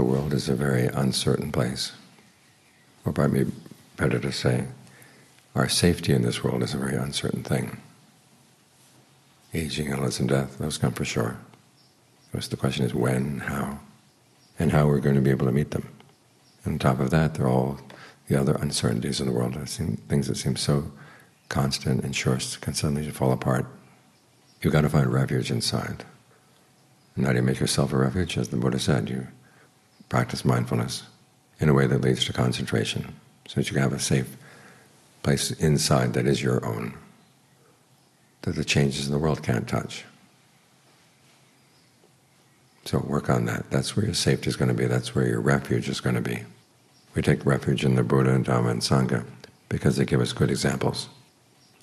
the world is a very uncertain place. Or probably better to say, our safety in this world is a very uncertain thing. Aging, illness, and death, those come for sure. the question is when, how, and how we're going to be able to meet them. And on top of that, there are all the other uncertainties in the world, things that seem so constant and sure can suddenly fall apart. You've got to find refuge inside. And how do you make yourself a refuge? As the Buddha said, you practice mindfulness in a way that leads to concentration, so that you have a safe place inside that is your own, that the changes in the world can't touch. So work on that. That's where your safety is going to be. That's where your refuge is going to be. We take refuge in the Buddha and Dhamma and Sangha because they give us good examples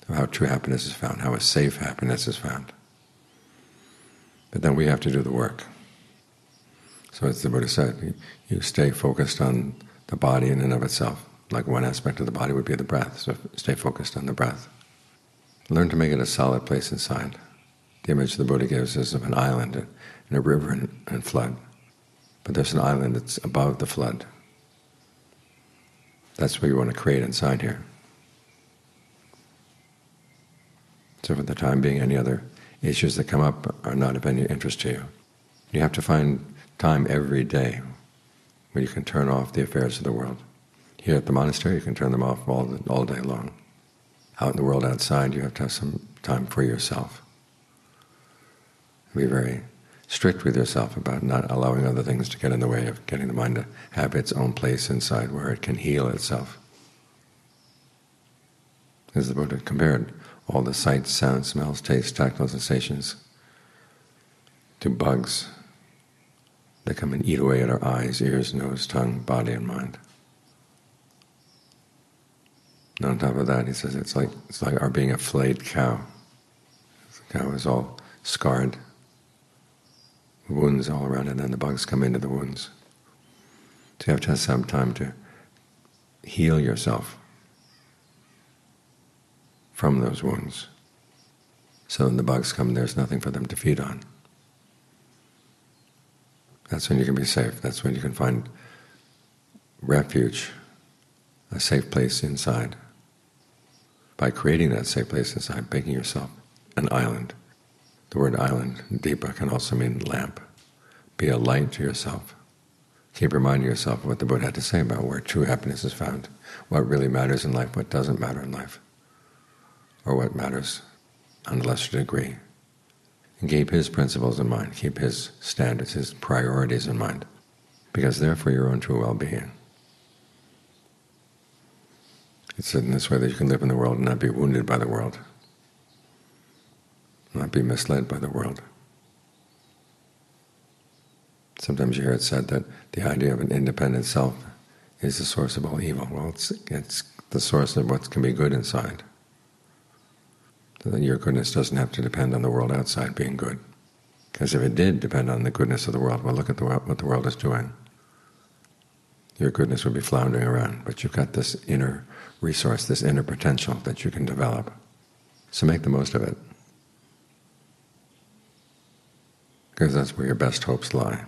of how true happiness is found, how a safe happiness is found. But then we have to do the work. So as the Buddha said, you stay focused on the body in and of itself. Like one aspect of the body would be the breath, so stay focused on the breath. Learn to make it a solid place inside. The image the Buddha gives is of an island and a river and, and flood. But there's an island that's above the flood. That's what you want to create inside here. So for the time being, any other issues that come up are not of any interest to you. You have to find time every day when you can turn off the affairs of the world. Here at the monastery, you can turn them off all, all day long. Out in the world outside, you have to have some time for yourself. Be very strict with yourself about not allowing other things to get in the way of getting the mind to have its own place inside where it can heal itself. As the Buddha compared all the sights, sounds, smells, tastes, tactile sensations to bugs that come and eat away at our eyes, ears, nose, tongue, body, and mind. And on top of that, he says it's like it's like our being a flayed cow. The cow is all scarred, wounds all around it, and then the bugs come into the wounds. So you have to have some time to heal yourself from those wounds. So when the bugs come, there's nothing for them to feed on. That's when you can be safe. That's when you can find refuge, a safe place inside. By creating that safe place inside, making yourself an island. The word island, dipa, can also mean lamp. Be a light to yourself. Keep reminding yourself of what the Buddha had to say about where true happiness is found, what really matters in life, what doesn't matter in life or what matters on a lesser degree. And keep his principles in mind, keep his standards, his priorities in mind, because they're for your own true well-being. It's in this way that you can live in the world and not be wounded by the world, not be misled by the world. Sometimes you hear it said that the idea of an independent self is the source of all evil. Well, it's, it's the source of what can be good inside that your goodness doesn't have to depend on the world outside being good. Because if it did depend on the goodness of the world, well, look at the what the world is doing. Your goodness would be floundering around, but you've got this inner resource, this inner potential that you can develop. So make the most of it, because that's where your best hopes lie.